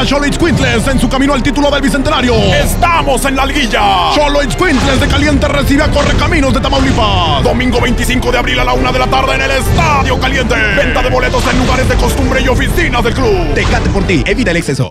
liguilla Cholo Quintles en su camino al título del Bicentenario. ¡Estamos en la liguilla! Cholo Quintles de Caliente recibe a Correcaminos de Tamaulipas. Domingo 25 de abril a la una de la tarde en el Estadio Caliente. Venta de boletos en lugares de costumbre y oficinas del club. Tecate por ti, evita el exceso.